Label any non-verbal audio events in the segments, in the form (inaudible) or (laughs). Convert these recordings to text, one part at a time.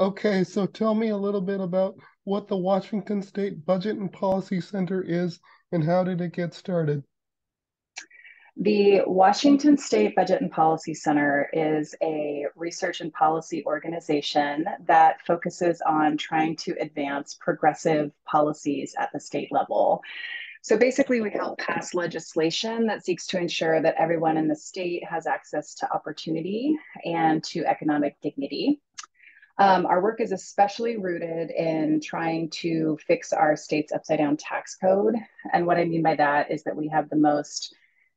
Okay, so tell me a little bit about what the Washington State Budget and Policy Center is and how did it get started? The Washington State Budget and Policy Center is a research and policy organization that focuses on trying to advance progressive policies at the state level. So basically, we help pass legislation that seeks to ensure that everyone in the state has access to opportunity and to economic dignity. Um, our work is especially rooted in trying to fix our state's upside down tax code. And what I mean by that is that we have the most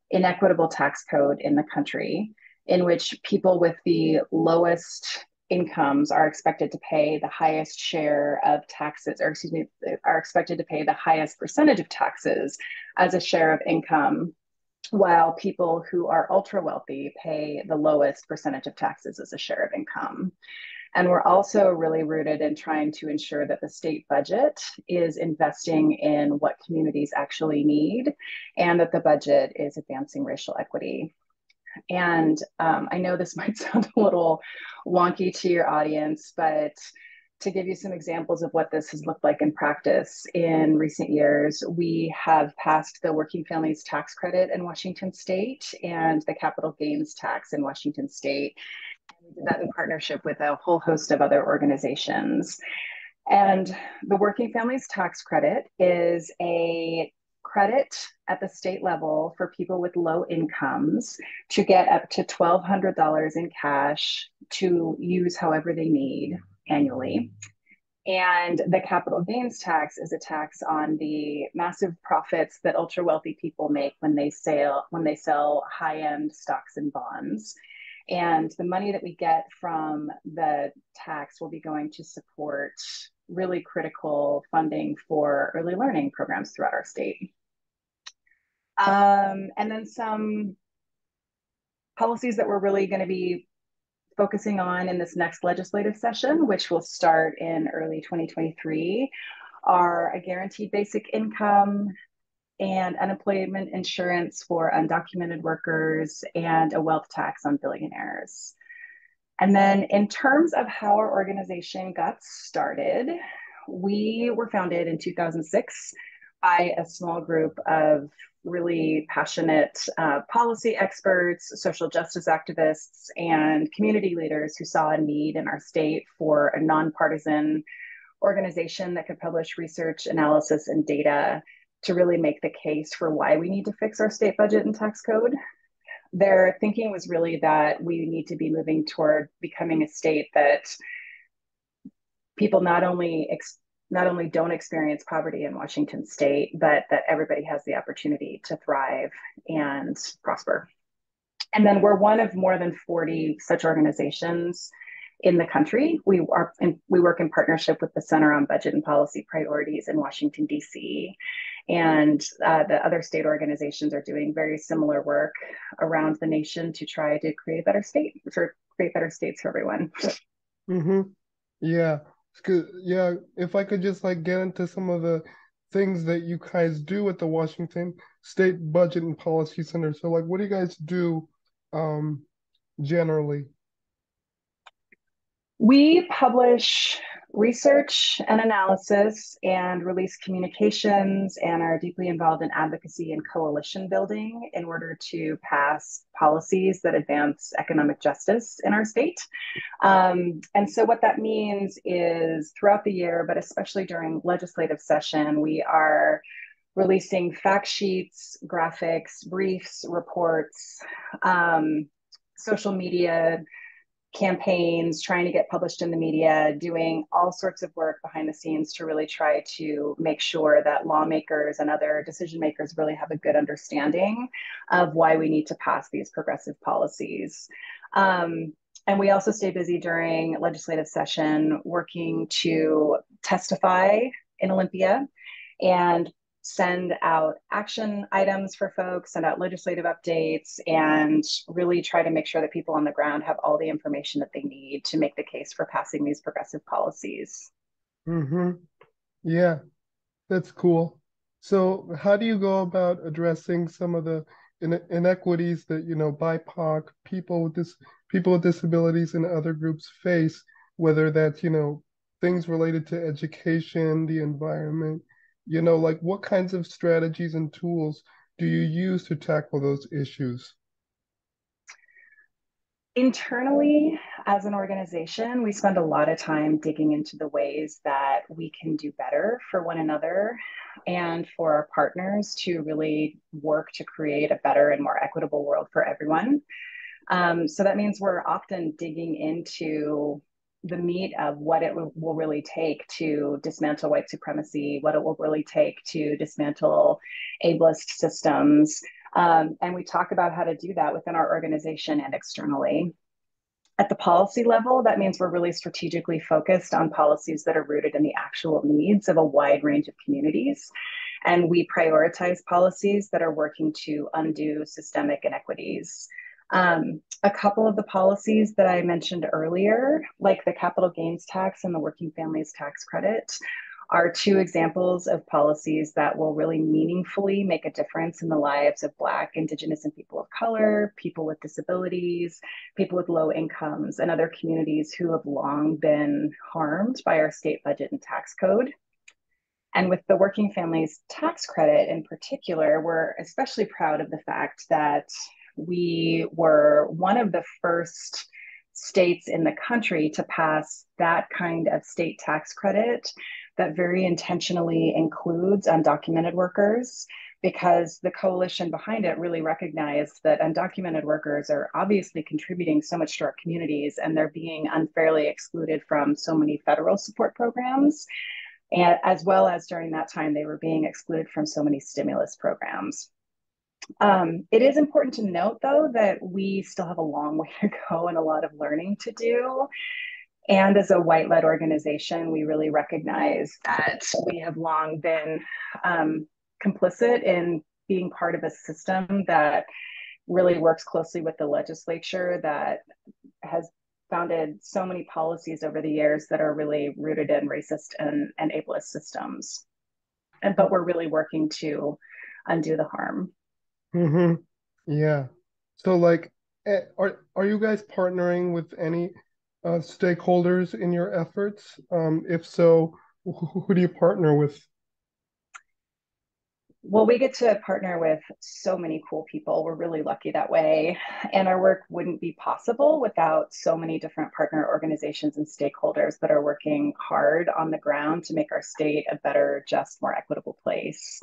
inequitable tax code in the country, in which people with the lowest incomes are expected to pay the highest share of taxes, or excuse me, are expected to pay the highest percentage of taxes as a share of income, while people who are ultra wealthy pay the lowest percentage of taxes as a share of income. And we're also really rooted in trying to ensure that the state budget is investing in what communities actually need and that the budget is advancing racial equity. And um, I know this (laughs) might sound a little wonky to your audience, but to give you some examples of what this has looked like in practice in recent years, we have passed the Working Families Tax Credit in Washington State and the Capital Gains Tax in Washington State. We did that in partnership with a whole host of other organizations. And the Working Families Tax Credit is a credit at the state level for people with low incomes to get up to $1,200 in cash to use however they need annually. And the capital gains tax is a tax on the massive profits that ultra wealthy people make when they sell when they sell high-end stocks and bonds. And the money that we get from the tax will be going to support really critical funding for early learning programs throughout our state. Um, and then some policies that we're really going to be focusing on in this next legislative session, which will start in early 2023, are a guaranteed basic income and unemployment insurance for undocumented workers and a wealth tax on billionaires. And then, in terms of how our organization got started, we were founded in 2006 by a small group of really passionate uh, policy experts, social justice activists, and community leaders who saw a need in our state for a nonpartisan organization that could publish research, analysis, and data to really make the case for why we need to fix our state budget and tax code. Their thinking was really that we need to be moving toward becoming a state that people not only not only don't experience poverty in Washington state, but that everybody has the opportunity to thrive and prosper. And then we're one of more than 40 such organizations in the country. We are in, we work in partnership with the Center on Budget and Policy Priorities in Washington D.C. And uh, the other state organizations are doing very similar work around the nation to try to create a better state, for create better states for everyone. Mm-hmm. Yeah. Yeah, if I could just like get into some of the things that you guys do at the Washington State Budget and Policy Center. So like what do you guys do um generally? We publish research and analysis and release communications and are deeply involved in advocacy and coalition building in order to pass policies that advance economic justice in our state. Um, and so, what that means is throughout the year, but especially during legislative session, we are releasing fact sheets, graphics, briefs, reports, um, social media campaigns, trying to get published in the media, doing all sorts of work behind the scenes to really try to make sure that lawmakers and other decision makers really have a good understanding of why we need to pass these progressive policies. Um, and we also stay busy during legislative session working to testify in Olympia and send out action items for folks, send out legislative updates, and really try to make sure that people on the ground have all the information that they need to make the case for passing these progressive policies. Mm-hmm. Yeah, that's cool. So, how do you go about addressing some of the inequities that you know BIPOC people with this people with disabilities and other groups face whether that's, you know, things related to education, the environment, you know, like what kinds of strategies and tools do you use to tackle those issues? Internally, as an organization, we spend a lot of time digging into the ways that we can do better for one another and for our partners to really work to create a better and more equitable world for everyone. Um, so that means we're often digging into the meat of what it will, really take to dismantle white supremacy, what it will really take to dismantle ableist systems. Um, and we talk about how to do that within our organization and externally. At the policy level, that means we're really strategically focused on policies that are rooted in the actual needs of a wide range of communities. And we prioritize policies that are working to undo systemic inequities. Um, a couple of the policies that I mentioned earlier, like the capital gains tax and the working families tax credit, are two examples of policies that will really meaningfully make a difference in the lives of Black, Indigenous, and people of color, people with disabilities, people with low incomes, and other communities who have long been harmed by our state budget and tax code. And with the Working Families Tax Credit in particular, we're especially proud of the fact that we were one of the first states in the country to pass that kind of state tax credit that very intentionally includes undocumented workers because the coalition behind it really recognized that undocumented workers are obviously contributing so much to our communities and they're being unfairly excluded from so many federal support programs. And as well as during that time, they were being excluded from so many stimulus programs. Um, it is important to note, though, that we still have a long (laughs) way to go and a lot of learning to do. And as a white led organization, we really recognize that we have long been um, complicit in being part of a system that really works closely with the legislature that has founded so many policies over the years that are really rooted in racist and, and ableist systems. And but we're really working to undo the harm. Mm-hmm. Yeah. So like eh, are are you guys partnering with any uh, stakeholders in your efforts? Um, if so, who, who do you partner with? Well, we get to partner with so many cool people. We're really lucky that way. And our work wouldn't be possible without so many different partner organizations and stakeholders that are working hard on the ground to make our state a better, just, more equitable place.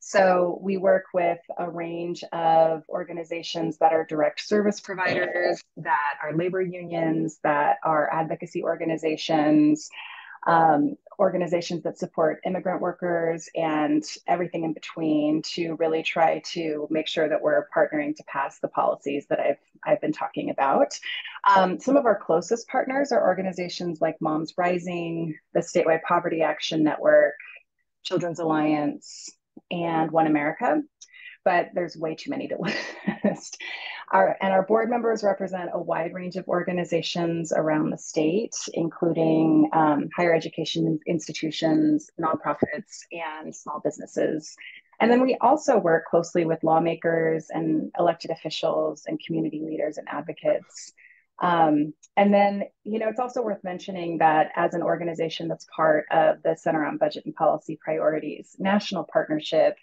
So we work with a range of organizations that are direct service providers, that are labor unions, that are advocacy organizations, um, organizations that support immigrant workers and everything in between to really try to make sure that we're partnering to pass the policies that I've I've been talking about. Um, some of our closest partners are organizations like Moms Rising, the Statewide Poverty Action Network, Children's Alliance, and One America, but there's way too many to (laughs) list. Our, and our board members represent a wide range of organizations around the state, including um, higher education institutions, nonprofits, and small businesses. And then we also work closely with lawmakers and elected officials and community leaders and advocates um, and then, you know, it's also worth mentioning that as an organization that's part of the Center on Budget and Policy Priorities National Partnership,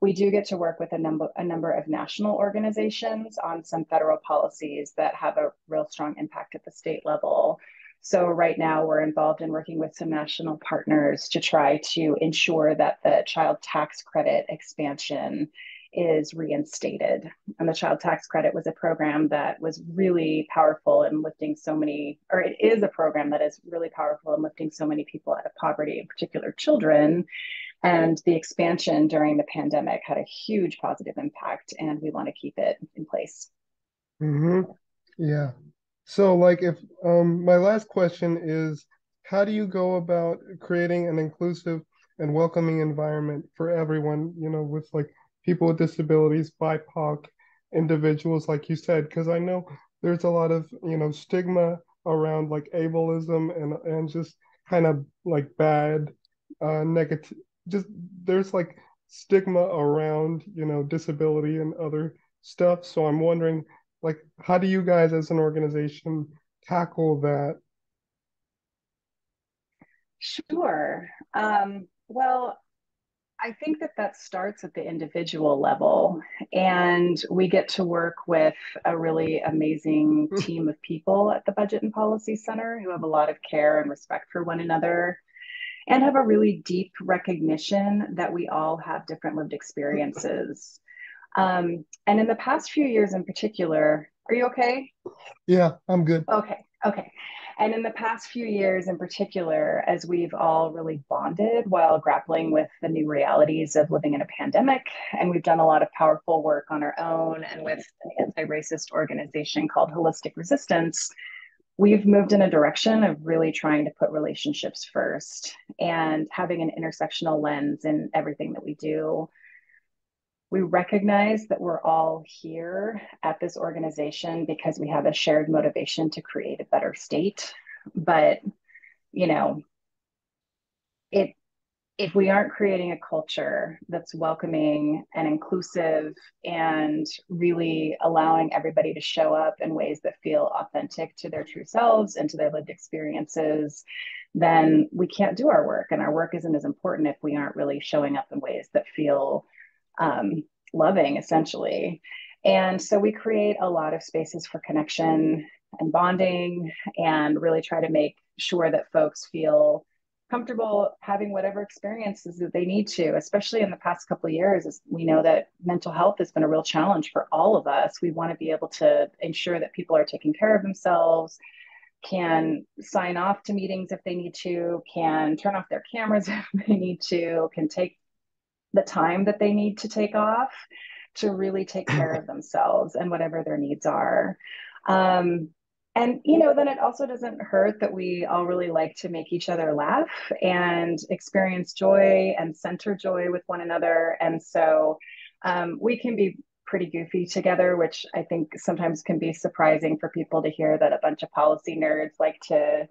we do get to work with a number a number of national organizations on some federal policies that have a real strong impact at the state level. So right now we're involved in working with some national partners to try to ensure that the child tax credit expansion is reinstated. And the child tax credit was a program that was really powerful in lifting so many, or it is a program that is really powerful in lifting so many people out of poverty, in particular children. And the expansion during the pandemic had a huge positive impact, and we want to keep it in place. Mm-hmm. Yeah. So, like, if um, my last question is, how do you go about creating an inclusive and welcoming environment for everyone? You know, with like people with disabilities, BIPOC individuals, like you said, because I know there's a lot of you know stigma around like ableism and and just kind of like bad uh negative just there's like stigma around you know disability and other stuff so i'm wondering like how do you guys as an organization tackle that Sure. Um, well, I think that that starts at the individual level, and we get to work with a really amazing team of people at the Budget and Policy Center who have a lot of care and respect for one another and have a really deep recognition that we all have different lived experiences. (laughs) Um, and in the past few years in particular, are you okay? Yeah, I'm good. Okay, okay. And in the past few years, in particular, as we've all really bonded while grappling with the new realities of living in a pandemic, and we've done a lot of powerful work on our own and with an anti racist organization called Holistic Resistance, we've moved in a direction of really trying to put relationships first and having an intersectional lens in everything that we do we recognize that we're all here at this organization because we have a shared motivation to create a better state. But you know it if we aren't creating a culture that's welcoming and inclusive and really allowing everybody to show up in ways that feel authentic to their true selves and to their lived experiences then we can't do our work. And our work isn't as important if we aren't really showing up in ways that feel um, loving essentially. And so we create a lot of spaces for connection and bonding and really try to make sure that folks feel comfortable having whatever experiences that they need to especially in the past couple of years as we know that mental health has been a real challenge for all of us we want to be able to ensure that people are taking care of themselves can sign off to meetings if they need to can turn off their cameras (laughs) if they need to can take the time that they need to take off to really take (laughs) care of themselves and whatever their needs are. Um, and you know then it also doesn't hurt that we all really like to make each other laugh and experience joy and center joy with one another. And so um, we can be pretty goofy together which i think sometimes can be surprising for people to hear that a bunch of policy nerds like to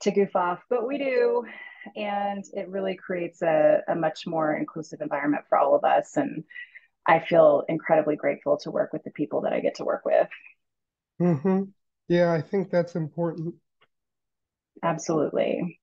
to goof off but we do and it really creates a, a much more inclusive environment for all of us. And I feel incredibly grateful to work with the people that I get to work with. Mm-hmm. Yeah, I think that's important. Absolutely.